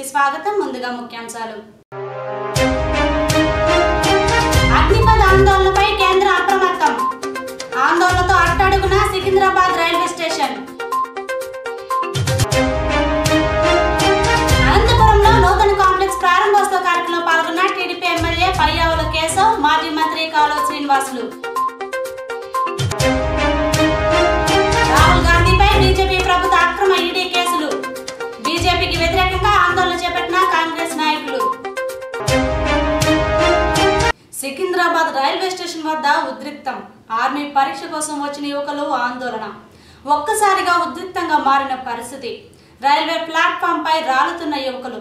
కి స్వాగతం. ముందుగా ముఖ్యాంశాలు. అగ్నిపథ్ ఆందోళనపై కేంద్ర అప్రమత్తం. ఆందోళనతో అట్టడుగున సికింద్రాబాద్ రైల్వే స్టేషన్. అనంతపురంలో నూతన కాంప్లెక్స్ ప్రారంభోత్సవ కార్యక్రమంలో పాల్గొన్న టీడీపీ ఎమ్మెల్యే పయ్యావుల కేశవ్ మాజీ మంత్రి కాలువ శ్రీనివాసులు. రాహుల్ గాంధీపై బీజేపీ బీజేపీకి వ్యతిరేకంగా ఆందోళన చేపట్టిన కాంగ్రెస్ నాయకులు. సికింద్రాబాద్ రైల్వే స్టేషన్ వద్ద ఉద్రిక్తం. ఆర్మీ పరీక్ష కోసం వచ్చిన యువకులు ఆందోళన. ఒక్కసారిగా ఉద్రిక్తంగా మారిన పరిస్థితి. రైల్వే ప్లాట్ఫామ్ పై రాలుతున్న యువకులు.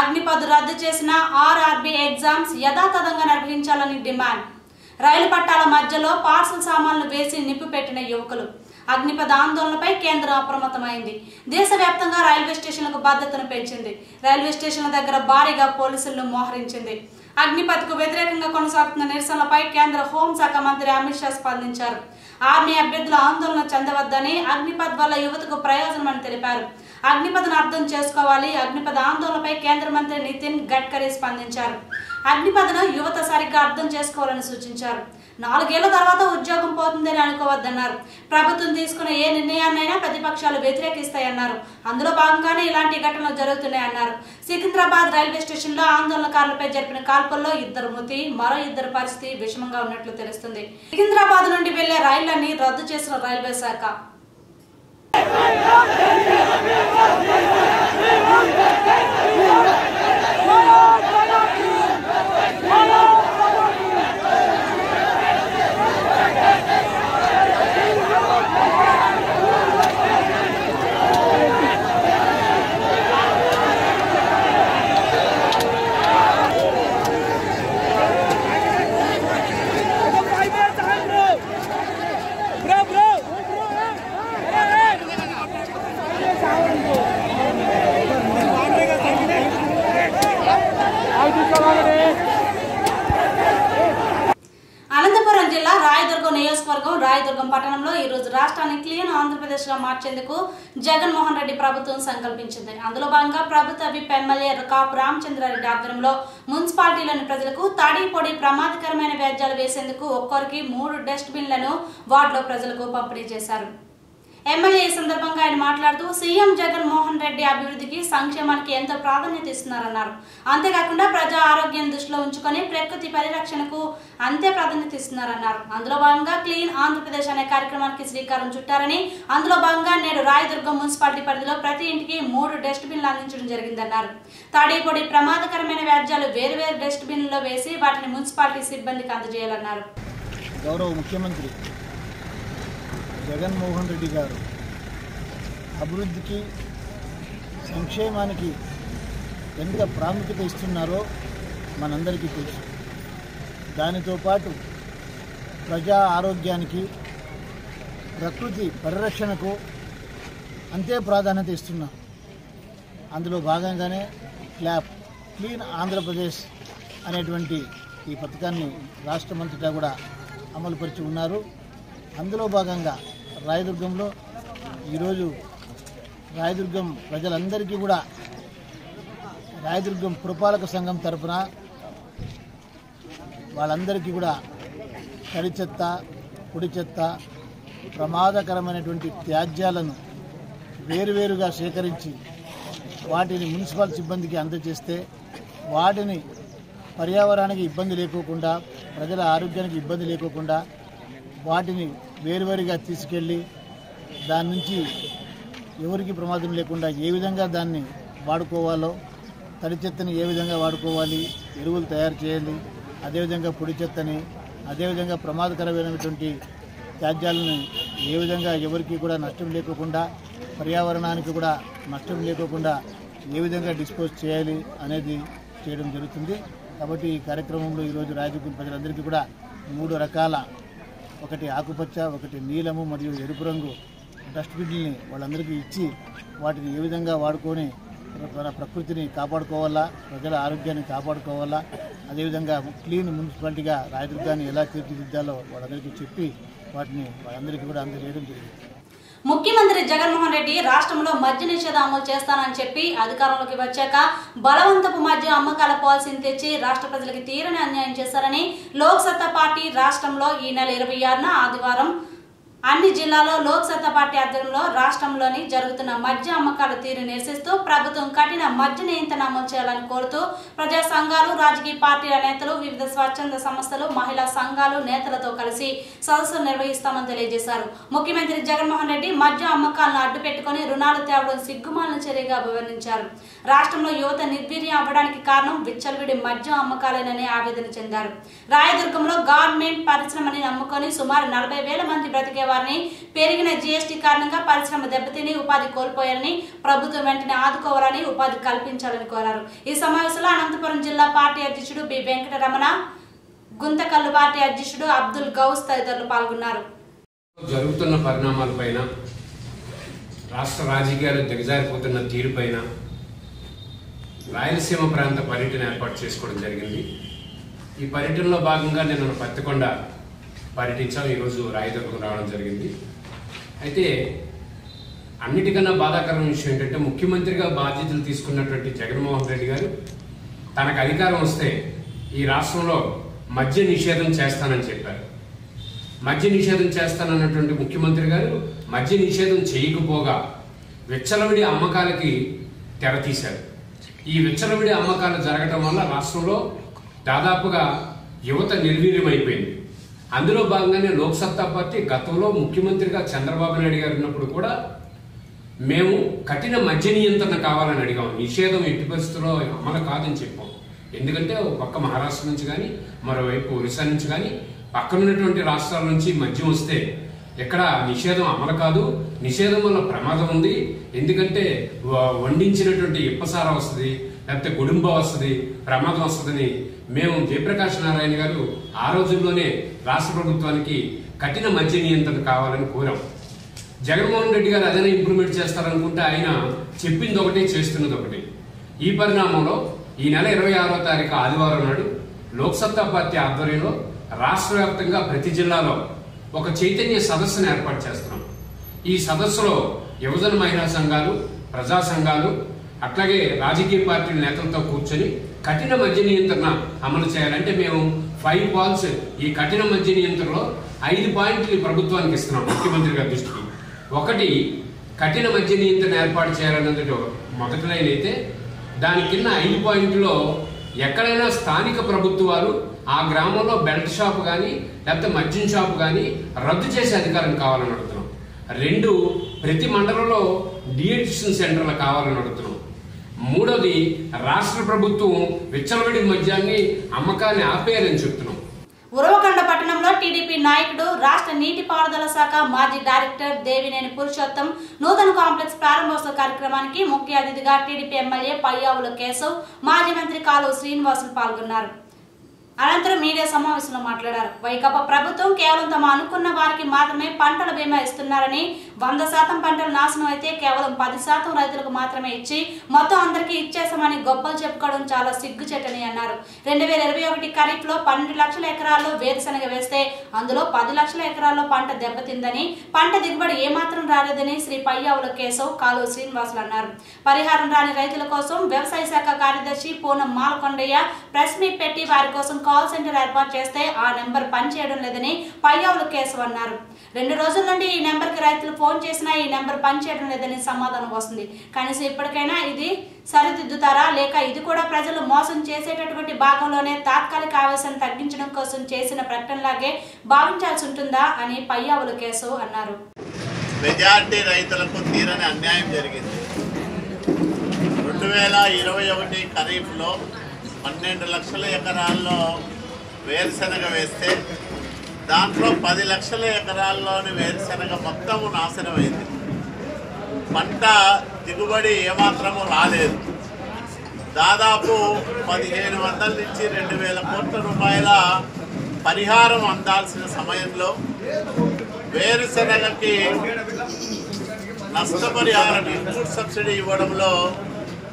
అగ్నిపథ్ రద్దు చేసిన ఆర్ఆర్బీ ఎగ్జామ్స్ యథాతథంగా నిర్వహించాలని డిమాండ్. రైలు పట్టాల మధ్యలో పార్సల్ సామాన్లు వేసి నిప్పు పెట్టిన యువకులు. అగ్నిపథ ఆందోళనపై కేంద్రం అప్రమత్తమైంది. దేశవ్యాప్తంగా రైల్వే స్టేషన్లకు భద్రతను పెంచింది. రైల్వే స్టేషన్ల దగ్గర భారీగా పోలీసులను మోహరించింది. అగ్నిపథ్కు వ్యతిరేకంగా కొనసాగుతున్న నిరసనలపై కేంద్ర హోంశాఖ మంత్రి అమిత్ షా స్పందించారు. ఆర్మీ అభ్యర్థుల ఆందోళన చెందవద్దని అగ్నిపథ్ వల్ల యువతకు ప్రయోజనమని తెలిపారు. అగ్నిపథను అర్థం చేసుకోవాలి అగ్నిపథ ఆందోళనపై కేంద్ర మంత్రి నితిన్ గడ్కరీ స్పందించారు. అగ్నిపథను యువత సరిగ్గా అర్థం చేసుకోవాలని సూచించారు. నాలుగేళ్ళ తర్వాత ఉద్యోగం పోతుందని అనుకోవద్దన్నారు. ప్రభుత్వం తీసుకున్న ఏ నిర్ణయాన్నైనా ప్రతిపక్షాలు వ్యతిరేకిస్తాయన్నారు. అందులో భాగంగానే ఇలాంటి ఘటనలు జరుగుతున్నాయన్నారు. సికింద్రాబాద్ రైల్వే స్టేషన్లో ఆందోళనకారులపై జరిపిన కాల్పుల్లో ఇద్దరు మృతి మరో ఇద్దరు పరిస్థితి విషమంగా ఉన్నట్లు తెలుస్తుంది. సికింద్రాబాద్ నుండి వెళ్ళే రైళ్ళన్నీ రద్దు చేసిన రైల్వే శాఖ Bro, bro! అనంతపురం జిల్లా రాయదుర్గం నియోజకవర్గం రాయదుర్గం పట్టణంలో ఈ రోజు రాష్ట్రాన్ని క్లీన్ ఆంధ్రప్రదేశ్గా మార్చేందుకు జగన్మోహన్ రెడ్డి ప్రభుత్వం సంకల్పించింది. అందులో భాగంగా ప్రభుత్వ విప్ ఎమ్మెల్యే కాపు రామచంద్రారెడ్డి ఆధ్వర్యంలో మున్సిపాలిటీలోని ప్రజలకు తడి పొడి ప్రమాదకరమైన వ్యాజ్యాలు వేసేందుకు ఒక్కొరికి మూడు డస్ట్బిన్లను వార్డులో ప్రజలకు పంపిణీ చేశారు. ఎమ్మెల్యే ఈ సందర్భంగా ఆయన మాట్లాడుతూ సీఎం జగన్ మోహన్ రెడ్డి అభివృద్ధికి సంక్షేమానికి ఎంతో ప్రాధాన్యత ఇస్తున్నారన్నారు. అంతేకాకుండా ప్రజా ఆరోగ్యం దృష్టిలో ఉంచుకొని ప్రకృతి పరిరక్షణకు అంతే ప్రాధాన్యత ఇస్తున్నారన్నారు. అందులో భాగంగా క్లీన్ ఆంధ్రప్రదేశ్ అనే కార్యక్రమానికి శ్రీకారం చుట్టారని అందులో భాగంగా నేడు రాయదుర్గం మున్సిపాలిటీ పరిధిలో ప్రతి ఇంటికి మూడు డస్ట్బిన్లు అందించడం జరిగిందన్నారు. తడి ప్రమాదకరమైన వ్యాజ్యాలు వేరువేరు డస్ట్బిన్లలో వేసి వాటిని మున్సిపాలిటీ సిబ్బందికి అందజేయాలన్నారు. గౌరవ ముఖ్యమంత్రి జగన్మోహన్ రెడ్డి గారు అభివృద్ధికి సంక్షేమానికి ఎంత ప్రాముఖ్యత ఇస్తున్నారో మనందరికీ తెలుసు. దానితో పాటు ప్రజా ఆరోగ్యానికి ప్రకృతి పరిరక్షణకు అంతే ప్రాధాన్యత ఇస్తున్నా. అందులో భాగంగానే క్లాప్ క్లీన్ ఆంధ్రప్రదేశ్ అనేటువంటి ఈ పథకాన్ని రాష్ట్రమంతటా కూడా అమలుపరిచి ఉన్నారు. అందులో భాగంగా రాయదుర్గంలో ఈరోజు రాయదుర్గం ప్రజలందరికీ కూడా రాయదుర్గం పురపాలక సంఘం తరపున వాళ్ళందరికీ కూడా తడి చెత్త పొడి చెత్త ప్రమాదకరమైనటువంటి త్యాజ్యాలను వేరువేరుగా సేకరించి వాటిని మున్సిపల్ సిబ్బందికి అందజేస్తే వాటిని పర్యావరణానికి ఇబ్బంది లేకోకుండా ప్రజల ఆరోగ్యానికి ఇబ్బంది లేకోకుండా వాటిని వేరువేరుగా తీసుకెళ్ళి దాని నుంచి ఎవరికి ప్రమాదం లేకుండా ఏ విధంగా దాన్ని వాడుకోవాలో తడి చెత్తని ఏ విధంగా వాడుకోవాలి ఎరువులు తయారు చేయాలి అదేవిధంగా పొడి చెత్తని అదేవిధంగా ప్రమాదకరమైనటువంటి త్యాజ్యాలను ఏ విధంగా ఎవరికి కూడా నష్టం లేకుండా పర్యావరణానికి కూడా నష్టం లేకోకుండా ఏ విధంగా డిస్పోజ్ చేయాలి అనేది చేయడం జరుగుతుంది. కాబట్టి ఈ కార్యక్రమంలో ఈరోజు రాజకీయ ప్రజలందరికీ కూడా మూడు రకాల ఒకటి ఆకుపచ్చ ఒకటి నీలము మరియు ఎరుపు రంగు డస్ట్బిన్ని వాళ్ళందరికీ ఇచ్చి వాటిని ఏ విధంగా వాడుకొని మన ప్రకృతిని కాపాడుకోవాలా ప్రజల ఆరోగ్యాన్ని కాపాడుకోవాలా అదేవిధంగా క్లీన్ మున్సిపాలిటీగా రాయదుర్గాన్ని ఎలా తీర్చిదిద్దాలో వాళ్ళందరికీ చెప్పి వాటిని వాళ్ళందరికీ కూడా అందజేయడం జరిగింది. ముఖ్యమంత్రి జగన్మోహన్ రెడ్డి రాష్ట్రంలో మద్య నిషేధం అమలు చేస్తానని చెప్పి అధికారంలోకి వచ్చాక బలవంతపు మద్య అమ్మకాల పాలసీని తెచ్చి రాష్ట్ర ప్రజలకు తీరని అన్యాయం చేశారని లోక్ సత్తా పార్టీ రాష్ట్రంలో ఈ నెల ఇరవై ఆరున ఆదివారం అన్ని జిల్లాలో లోక్ సత్తా పార్టీ ఆధ్వర్యంలో రాష్ట్రంలోని జరుగుతున్న మద్య అమ్మకాల తీరు నిరసిస్తూ ప్రభుత్వం కఠిన మద్య నియంత్రణ అమలు చేయాలని కోరుతూ ప్రజా సంఘాలు రాజకీయ పార్టీల నేతలు వివిధ స్వచ్ఛంద సంస్థలు మహిళా సంఘాలు నేతలతో కలిసి సదస్సు నిర్వహిస్తామని తెలియజేశారు. ముఖ్యమంత్రి జగన్మోహన్ రెడ్డి మద్య అమ్మకాలను అడ్డుపెట్టుకుని రుణాలు తేవడం సిగ్గుమాలిన చర్యగా వివరించారు రాష్ట్రంలో యువత నిర్వీర్యం అవ్వడానికి కారణం విచ్చలవిడి మద్యం అమ్మకాలేనని ఆవేదన చెందారు. రాయదుర్గంలో గవర్నమెంట్ పరిశ్రమని నమ్ముకొని సుమారు నలభై వేల మంది బ్రతికేవారని పెరిగిన జీఎస్టీ కారణంగా పరిశ్రమ దెబ్బతిని ఉపాధి కోల్పోయారని ప్రభుత్వం వెంటనే ఆదుకోవాలని ఉపాధి కల్పించాలని కోరారు. ఈ సమావేశంలో అనంతపురం జిల్లా పార్టీ అధ్యక్షుడు బి వెంకటరమణ గుంతకల్లు పార్టీ అధ్యక్షుడు అబ్దుల్ గౌస్ తదితరులు పాల్గొన్నారు. జరుగుతున్న పరిణామాలపైన రాష్ట్ర రాజకీయాలు దిగజారిపోతున్న తీరుపైన రాయలసీమ ప్రాంత పర్యటన ఏర్పాటు చేసుకోవడం జరిగింది. ఈ పర్యటనలో భాగంగా నేను పత్తికొండ పర్యటించాం. ఈరోజు రాయదుర్గం రావడం జరిగింది. అయితే అన్నిటికన్నా బాధాకరమైన విషయం ఏంటంటే ముఖ్యమంత్రిగా బాధ్యతలు తీసుకున్నటువంటి జగన్మోహన్ రెడ్డి గారు తనకు అధికారం వస్తే ఈ రాష్ట్రంలో మద్య నిషేధం చేస్తానని చెప్పారు. మద్య నిషేధం చేస్తానన్నటువంటి ముఖ్యమంత్రి గారు మద్య నిషేధం చేయకపోగా విచ్చలవిడి అమ్మకాలకి తెర తీశారు ఈ విచ్చలవిడి అమ్మకాలు జరగటం వల్ల రాష్ట్రంలో దాదాపుగా యువత నిర్వీర్యమైపోయింది. అందులో భాగంగానే లోక్సత్తా పార్టీ గతంలో ముఖ్యమంత్రిగా చంద్రబాబు నాయుడు గారు ఉన్నప్పుడు కూడా మేము కఠిన మద్య నియంత్రణ కావాలని అడిగాం. నిషేధం ఎట్టి పరిస్థితుల్లో అమలు కాదని చెప్పాం. ఎందుకంటే ఒక పక్క మహారాష్ట్ర నుంచి కానీ మరోవైపు ఒరిస్సా నుంచి కానీ పక్కనున్నటువంటి రాష్ట్రాల నుంచి మద్యం వస్తే ఎక్కడ నిషేధం అమలు కాదు. నిషేధం వల్ల ప్రమాదం ఉంది. ఎందుకంటే వండించినటువంటి ఇప్పసార వస్తుంది లేకపోతే గుడుంబ వస్తుంది ప్రమాదం వస్తుందని మేము జయప్రకాష్ నారాయణ గారు ఆ రోజుల్లోనే రాష్ట్ర ప్రభుత్వానికి కఠిన మద్య నియంత్రణ కావాలని కోరాం. జగన్మోహన్ రెడ్డి గారు అదైనా ఇంప్రూవ్మెంట్ చేస్తారనుకుంటే ఆయన చెప్పింది ఒకటి చేస్తున్నది ఒకటి ఈ పరిణామంలో ఈ నెల ఇరవై ఆరో తారీఖు ఆదివారం నాడు లోక్సత్తా పార్టీ ఆధ్వర్యంలో రాష్ట్ర వ్యాప్తంగా ప్రతి జిల్లాలో ఒక చైతన్య సదస్సును ఏర్పాటు చేస్తున్నాం. ఈ సదస్సులో యువజన మహిళా సంఘాలు ప్రజా సంఘాలు అట్లాగే రాజకీయ పార్టీల నేతలతో కూర్చొని కఠిన మద్య నియంత్రణ అమలు చేయాలంటే మేము ఫైవ్ పాయింట్స్ ఈ కఠిన మద్య నియంత్రణలో ఐదు పాయింట్లు ప్రభుత్వానికి ఇస్తున్నాం ముఖ్యమంత్రి గారి దృష్టికి. ఒకటి కఠిన మద్య నియంత్రణ ఏర్పాటు చేయాలన్నది మొదటి లైన్ అయితే దాని కింద ఐదు పాయింట్లో ఎక్కడైనా స్థానిక ప్రభుత్వాలు ఆ గ్రామంలో బెల్ట్ షాప్ కానీ లేకపోతే మద్యం షాపు కానీ రద్దు చేసే అధికారం కావాలని అడుగుతున్నాం. రెండు ప్రతి మండలంలో డిఎడిషన్ సెంటర్లు కావాలని అడుగుతున్నాం. మూడోది రాష్ట్ర ప్రభుత్వం విచ్చలవిడి మద్యాన్ని అమ్మకాన్ని ఆపేయాలని చెప్తున్నాం. ఉరవకొండ పట్టణంలో టీడీపీ నాయకుడు రాష్ట్ర నీటిపారుదల శాఖ మాజీ డైరెక్టర్ దేవినేని పురుషోత్తం నూతన కాంప్లెక్స్ ప్రారంభోత్సవ కార్యక్రమానికి ముఖ్య అతిథిగా టీడీపీ ఎమ్మెల్యే పయ్యావుల కేశవ్ మాజీ మంత్రి కాలువ శ్రీనివాసులు పాల్గొన్నారు. అనంతరం మీడియా సమావేశంలో మాట్లాడారు. వైకాపా ప్రభుత్వం కేవలం తమ అనుకున్న వారికి మాత్రమే పంటల బీమా ఇస్తున్నారని వంద శాతం పంటలు నాశనం అయితే కేవలం పది శాతం రైతులకు మాత్రమే ఇచ్చి మొత్తం అందరికీ ఇచ్చేసామని గొప్పలు చెప్పుకోవడం చాలా సిగ్గుచేటని అన్నారు. రెండు వేల ఇరవై ఒకటి ఖరీఫ్లో పన్నెండు లక్షల ఎకరాల్లో వేరుశనగ వేస్తే అందులో పది లక్షల ఎకరాల్లో పంట దెబ్బతిందని పంట దిగుబడి ఏమాత్రం రాలేదని శ్రీ పయ్యావుల కేశవ్ కాలువ శ్రీనివాసులు అన్నారు. పరిహారం రాని రైతుల కోసం వ్యవసాయ శాఖ కార్యదర్శి పూనం మాలకొండయ్య ప్రెస్ మీట్ పెట్టి వారి కోసం కాల్ సెంటర్ ఏర్పాటు చేస్తే ఆ నెంబర్ పనిచేయడం లేదని పయ్యావుల కేశవ్ అన్నారు. రెండు రోజుల నుండి ఈ నెంబర్కి రైతులు ఫోన్ చేసినా ఈ నెంబర్ పనిచేయడం లేదని సమాధానం వస్తుంది. కనీసం ఇప్పటికైనా ఇది సరిదిద్దుతారా? లేక ఇది కూడా ప్రజలు మోసం చేసేటటువంటి భాగంలోనే తాత్కాలిక ఆవేశం తగ్గించడం కోసం చేసిన ప్రకటనలాగే భావించాల్సి ఉంటుందా అని పయ్యావుల కేసు అన్నారు. మెజార్టీ రైతులకు తీరని అన్యాయం జరిగింది. రెండు వేల ఇరవై ఒకటి ఖరీఫ్లో పన్నెండు లక్షల ఎకరాల్లో వేరుశనగ వేస్తే దాంట్లో పది లక్షల ఎకరాల్లోని వేరుశనగ మొత్తము నాశనమైంది. పంట దిగుబడి ఏమాత్రము రాలేదు. దాదాపు పదిహేను వందల నుంచి రెండు వేల కోట్ల రూపాయల పరిహారం అందాల్సిన సమయంలో వేరుశనగకి నష్టపరిహారం ఇన్పుట్ సబ్సిడీ ఇవ్వడంలో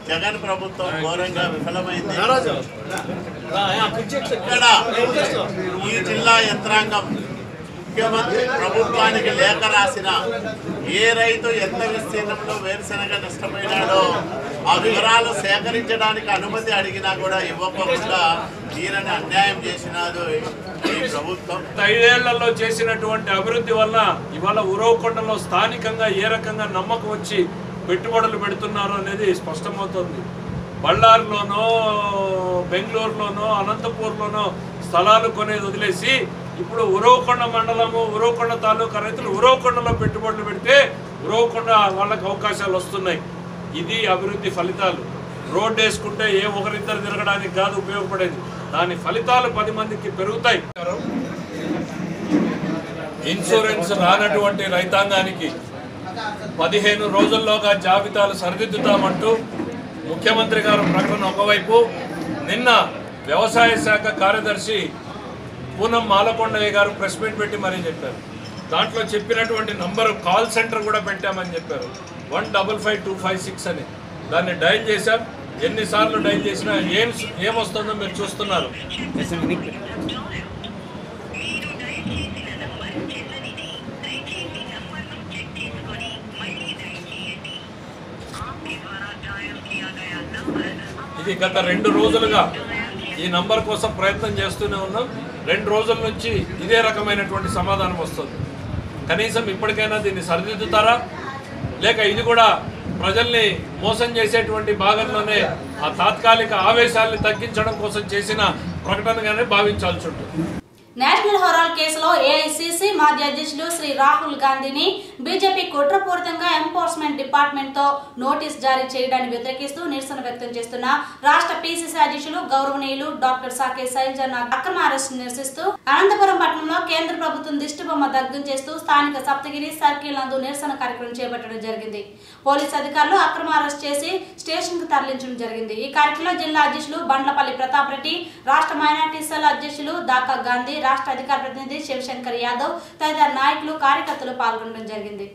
జగన్ ప్రభుత్వం ఘోరంగా విఫలమైంది. ఇక్కడ ఈ జిల్లా యంత్రాంగం ముఖ్యమంత్రి ప్రభుత్వానికి లేఖ రాసిన ఏ రైతు ఎంత విస్తీర్ణంలో వేరుశెనగ నష్టపోయినాడో ఆ వివరాలు సేకరించడానికి అనుమతి అడిగినా కూడా ఇవ్వకుండా తీరని అన్యాయం చేసినాదు ఈ ప్రభుత్వం. ఐదేళ్ళలో చేసినటువంటి అభివృద్ధి వల్ల ఇవాళ ఉరవకొండలో స్థానికంగా ఏ రకంగా నమ్మకం వచ్చి పెట్టుబడులు పెడుతున్నారు అనేది స్పష్టమవుతుంది. బళ్ళార్లోనో బెంగళూరులోనో అనంతపూర్లోనో స్థలాలు కొనేది వదిలేసి ఇప్పుడు ఉరవకొండ మండలము ఉరవకొండ తాలూకా రైతులు ఉరవకొండలో పెట్టుబడులు పెడితే ఉరవకొండ వాళ్ళకి అవకాశాలు వస్తున్నాయి. ఇది అభివృద్ధి ఫలితాలు. రోడ్డు వేసుకుంటే ఏ ఒకరిద్దరు తిరగడానికి కాదు ఉపయోగపడేది. దాని ఫలితాలు పది మందికి పెరుగుతాయి. ఇన్సూరెన్స్ రానటువంటి రైతాంగానికి పదిహేను రోజుల్లోగా జాబితాలు సరిదిద్దుతామంటూ ముఖ్యమంత్రి గారు ప్రకటన ఒకవైపు నిన్న వ్యవసాయ శాఖ కార్యదర్శి పూనం మాలకొండయ్య గారు ప్రెస్ మీట్ పెట్టి మరీ చెప్పారు. దాంట్లో చెప్పినటువంటి నంబరు కాల్ సెంటర్ కూడా పెట్టామని చెప్పారు. One double five two five six అని. దాన్ని డైల్ చేశాం. ఎన్నిసార్లు డైల్ చేసినా ఏం ఏమొస్తుందో మీరు చూస్తున్నారు. ఇది గత రెండు రోజులుగా ఈ నంబర్ కోసం ప్రయత్నం చేస్తూనే ఉన్నాం. రెండు రోజుల నుంచి ఇదే రకమైనటువంటి సమాధానం వస్తుంది. కనీసం ఇప్పటికైనా దీన్ని సరిదిద్దుతారా? లేక ఇది కూడా ప్రజల్ని మోసం చేసేటువంటి భాగంలోనే ఆ తాత్కాలిక ఆవేశాల్ని తగ్గించడం కోసం చేసిన ప్రకటనగానే భావించాల్సి ఉంటుంది. నేషనల్ హెరాల్డ్ కేసులో ఏఐసిసి మాజీ అధ్యక్షులు శ్రీ రాహుల్ గాంధీని బీజేపీ కుట్రపూరితంగా ఎన్ఫోర్స్మెంట్ డిపార్ట్మెంట్తో నోటీస్ జారీ చేయడాన్ని వ్యతిరేకిస్తూ నిరసన వ్యక్తం చేస్తున్న రాష్ట్ర పీసీసీ అధ్యక్షులు గౌరవనీయులు డాక్టర్ సాకే శైలజనాథ్ అక్రమ అరెస్ట్ నిరసిస్తూ అనంతపురం పట్టణంలో కేంద్ర ప్రభుత్వం దిష్టిబొమ్మ దగ్ధం చేస్తూ స్థానిక సప్తగిరి సర్కిల్ నందు నిరసన కార్యక్రమం చేపట్టడం జరిగింది. పోలీస్ అధికారులు అక్రమ అరెస్ట్ చేసి స్టేషన్కు తరలించడం జరిగింది. ఈ కార్యక్రమంలో జిల్లా అధ్యక్షులు బండ్లపల్లి ప్రతాప్ రెడ్డి రాష్ట్ర మైనార్టీ సెల్ అధ్యక్షులు దాకా గాంధీ రాష్ట్ర అధికార ప్రతినిధి శివశంకర్ యాదవ్ తదితర నాయకులు కార్యకర్తలు పాల్గొనడం జరిగింది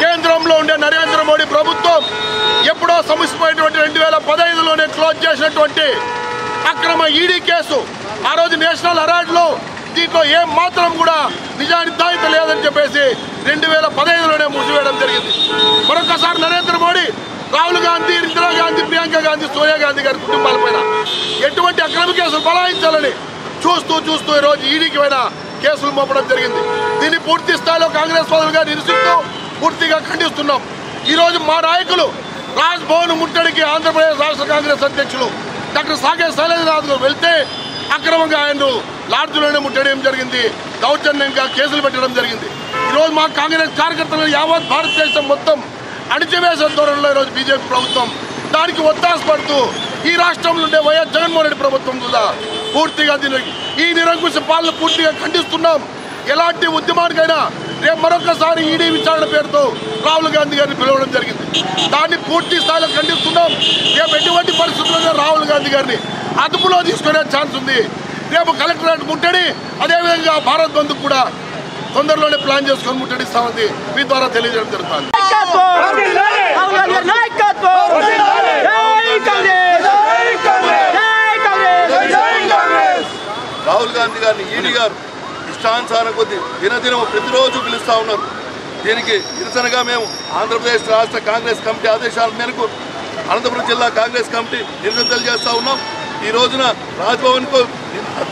కేంద్రంలో ఉండే నరేంద్ర మోడీ ప్రభుత్వం ఎప్పుడో సమసిపోయినటువంటి రెండు వేల పదహైదులోనే క్లోజ్ చేసినటువంటి అక్రమ ఈడీ కేసు. ఆ రోజు నేషనల్ అవార్డులో దీంట్లో ఏం మాత్రం కూడా నిజానిదాయిత లేదని చెప్పేసి రెండు వేల పదహైదులోనే మూసివేయడం జరిగింది. మరొకసారి నరేంద్ర మోడీ రాహుల్ గాంధీ ఇందిరా గాంధీ ప్రియాంక గాంధీ సోనియా గాంధీ గారి కుటుంబాలపైన ఎటువంటి అక్రమ కేసులు బలాయించాలని చూస్తూ చూస్తూ ఈరోజు ఈడీకి పైన కేసులు మోపడం జరిగింది. దీన్ని పూర్తి స్థాయిలో కాంగ్రెస్ సోదరులుగా నిరసిస్తూ పూర్తిగా ఖండిస్తున్నాం. ఈరోజు మా నాయకులు రాజ్భవన్ ముట్టడికి ఆంధ్రప్రదేశ్ రాష్ట్ర కాంగ్రెస్ అధ్యక్షులు డాక్టర్ సాగే శైలజనాథ్ వెళ్తే అక్రమంగా ఆయన లాడ్జ్లోనే ముట్టడం జరిగింది. దౌర్జన్యంగా కేసులు పెట్టడం జరిగింది. ఈరోజు మా కాంగ్రెస్ కార్యకర్తలు యావత్ భారతదేశం మొత్తం అణిచివేసే ధోరణిలో ఈరోజు బీజేపీ ప్రభుత్వం. దానికి ఒత్తాసపడుతూ ఈ రాష్ట్రంలో ఉండే వైఎస్ జగన్మోహన్ రెడ్డి ప్రభుత్వం కూడా పూర్తిగా దీని ఈ నిరంకుశ పాలన పూర్తిగా ఖండిస్తున్నాం. ఎలాంటి ఉద్యమానికైనా రేపు మరొకసారి ఈడీ విచారణ పేరుతో రాహుల్ గాంధీ గారిని పిలవడం జరిగింది. దాన్ని పూర్తి స్థాయిలో ఖండిస్తున్నాం. రేపు ఎటువంటి పరిస్థితుల్లో రాహుల్ గాంధీ గారిని అదుపులో తీసుకునే ఛాన్స్ ఉంది. రేపు కలెక్టరేట్ ముట్టడి అదేవిధంగా భారత్ బంద్ కూడా తొందరలోనే ప్లాన్ చేసుకొని ముట్టడిస్తామని మీ ద్వారా తెలియజేయడం జరుగుతుంది. రాహుల్ గాంధీ గారిని ఈడీ గారు ఇష్టానుసారం కొద్ది దినదినం ప్రతిరోజు పిలుస్తూ ఉన్నారు. దీనికి నిరసనగా మేము ఆంధ్రప్రదేశ్ రాష్ట్ర కాంగ్రెస్ కమిటీ ఆదేశాల మేరకు అనంతపురం జిల్లా కాంగ్రెస్ కమిటీ నిరసన తెలియజేస్తూ ఉన్నాం. ఈ రోజున రాజ్భవన్కు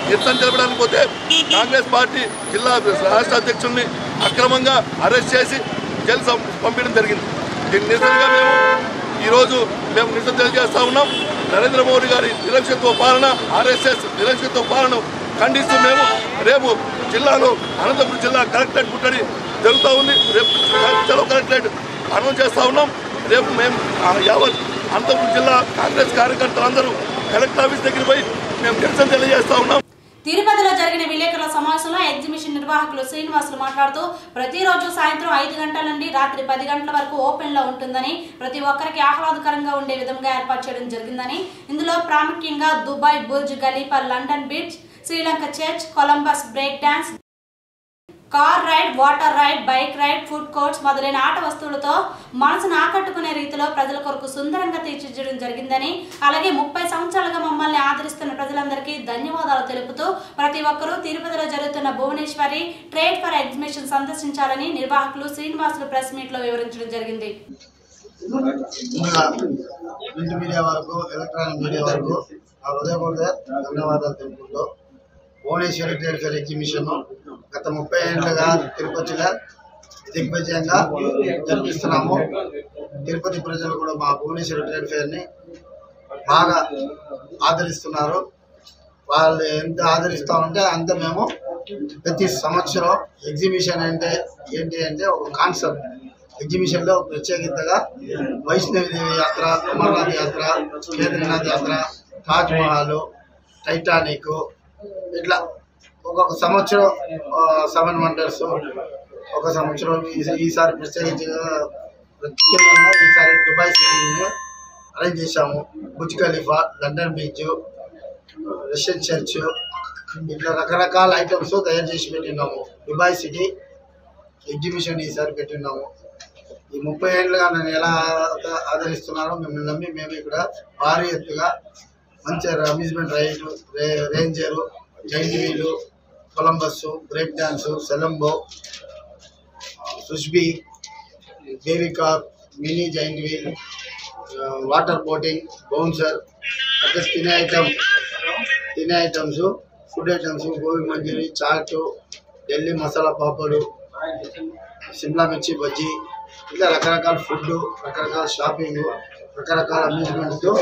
నిరసన తెలపడానికి పోతే కాంగ్రెస్ పార్టీ జిల్లా రాష్ట్ర అధ్యక్షుల్ని అక్రమంగా అరెస్ట్ చేసి జైలు పంపించడం జరిగింది. దీని నిరసనగా మేము ఈరోజు మేము నిరసన తెలియజేస్తూ ఉన్నాం. నరేంద్ర మోడీ గారి నిరక్షత్వ పాలన ఆర్ఎస్ఎస్ నిరక్షత్వ పాలన ఖండిస్తూ మేము రేపు జిల్లాలో అనంతపురం జిల్లా కలెక్టరేట్ ముట్టడి జరుగుతూ ఉంది. రేపు చలో కలెక్టరేట్ అనౌన్స్ చేస్తూ ఉన్నాం. రేపు మేము యావత్ అనంతపురం జిల్లా కాంగ్రెస్ కార్యకర్తలందరూ కలెక్టర్ ఆఫీస్ దగ్గర పోయి మేము నిరసన తెలియజేస్తా ఉన్నాం. తిరుపతిలో జరిగిన విలేకరుల సమావేశంలో ఎగ్జిబిషన్ నిర్వాహకులు శ్రీనివాసులు మాట్లాడుతూ ప్రతిరోజు సాయంత్రం ఐదు గంటల నుండి రాత్రి పది గంటల వరకు ఓపెన్లో ఉంటుందని ప్రతి ఒక్కరికి ఆహ్లాదకరంగా ఉండే విధంగా ఏర్పాటు చేయడం జరిగిందని ఇందులో ప్రాముఖ్యంగా Dubai Burj Khalifa London beach Sri Lanka church Columbus break dance car ride water ride bike ride food courts మొదలైన ఆట వస్తువులతో మనసును ఆకట్టుకునే రీతిలో ప్రజల కొరకు సుందరంగా తీర్చిదిద్దడం జరిగిందని అలాగే ముప్పై సంవత్సరాలుగా మమ్మల్ని ఆదరిస్తున్న ప్రజలందరికీ ధన్యవాదాలు తెలుపుతూ ప్రతి ఒక్కరూ తిరుపతిలో జరుగుతున్న భువనేశ్వరి ట్రేడ్ ఫర్ ఎగ్జిబిషన్ సందర్శించాలని నిర్వాహకులు శ్రీనివాసులు ప్రెస్ మీట్లో వివరించడం జరిగింది. ప్రింట్ మీడియా వరకు ఎలక్ట్రానిక్ మీడియా వరకు హృదయపూర్వక ధన్యవాదాలు తెలుపుకుంటూ భువనేశ్వరి ట్రేడ్ ఎగ్జిబిషన్ గత ముప్పై ఏళ్ళుగా తిరుపతిగా దిగ్విజయంగా జరిపిస్తున్నాము. తిరుపతి ప్రజలు కూడా మా భువనేశ్వరి ట్రేడ్ ఫేర్ని బాగా ఆదరిస్తున్నారు. వాళ్ళు ఎంత ఆదరిస్తామంటే అంత మేము ప్రతి సంవత్సరం ఎగ్జిబిషన్ అంటే ఏంటి అంటే ఒక కాన్సెప్ట్. ఎగ్జిబిషన్లో ప్రత్యేకతగా వైష్ణవిదేవి యాత్ర అమర్నాథ్ యాత్ర కేదార్నాథ్ యాత్ర తాజ్మహల్ టైటానిక్ ఇట్లా ఒక్కొక్క సంవత్సరం సెవెన్ వండర్స్ ఒక సంవత్సరం ఈ- ఈసారి ప్రత్యేకించగా ప్రత్యేకంగా ఈసారి దుబాయ్ సిటీని అరేంజ్ చేశాము. Burj Khalifa London beach Russian church ఇట్లా రకరకాల ఐటమ్స్ తయారు చేసి పెట్టినాము. దుబాయ్ సిటీ ఎగ్జిబిషన్ ఈసారి పెట్టినాము. ఈ ముప్పై ఏళ్ళుగా నన్ను ఎలా ఆద- ఆదరిస్తున్నారో మిమ్మల్ని నమ్మి మేము ఇక్కడ భారీ ఎత్తుగా మంచి అమ్యూజ్మెంట్ రైడ్ రే- ranger giant wheel Columbus break dance సెలంబో సుష్బీ baby car mini giant wheel water boating bouncer అక్కడ తినే ఐటమ్ తినే items food items gobi manchurian chaat Delhi masala పాపడు Shimla మిర్చి బజ్జీ ఇలా రకరకాల ఫుడ్ రకరకాల షాపింగ్ రకరకాల అమ్యూజ్మెంట్తో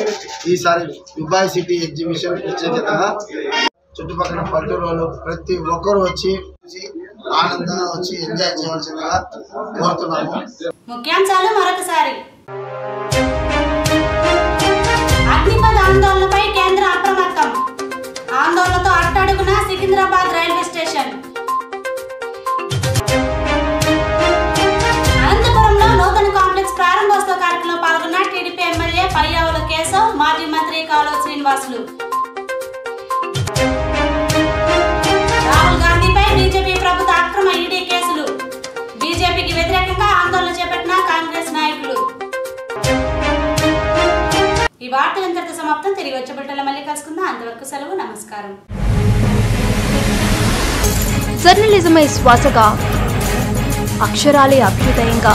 ఈసారి దుబాయ్ సిటీ ఎగ్జిబిషన్ ప్రత్యేకతగా చుట్టుపక్కల పల్లెటూరు ప్రతి ఒక్కరు వచ్చి ఆనందంగా వచ్చి ఎంజాయ్ చేయవలసిందిగా కోరుతున్నాము. ముఖ్యాంశాలు మరొకసారి. అగ్నిపథ ఆందోళనపై కేంద్ర అప్రమత్తం. ఆందోళనతో అట్టడుగున సికింద్రాబాద్ రైల్వే స్టేషన్. మాజీ మంత్రి కాలో శ్రీనివాసులు. రాహుల్ గాంధీపై బీజేపీ ప్రభుత్వ అక్రమ ఈడీ కేసులు. బీజేపీకి వ్యతిరేకంగా ఆందోళన చేపట్టిన కాంగ్రెస్ నాయకులు. ఈ వార్తలు ఇంతటితో సమాప్తం. తిరిగి వచ్చే బిడ్డల మళ్ళీ కలుసుకుందాం. అంతవరకు సెలవు నమస్కారం. జర్నలిజమై శ్వాసగా అక్షరాలే అభ్యుదయంగా.